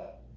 that.